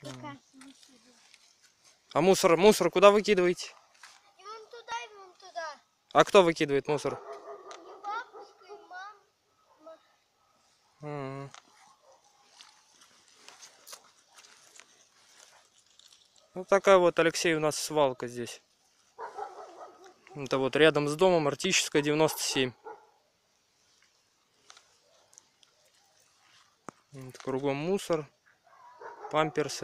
Какая. А мусор, мусор куда выкидываете? И вон туда, и вон туда. А кто выкидывает мусор? И бабушка, и мама. М. Вот такая вот, Алексей, у нас свалка здесь. Это вот рядом с домом, Артическая, 97. Вот кругом мусор, памперсы.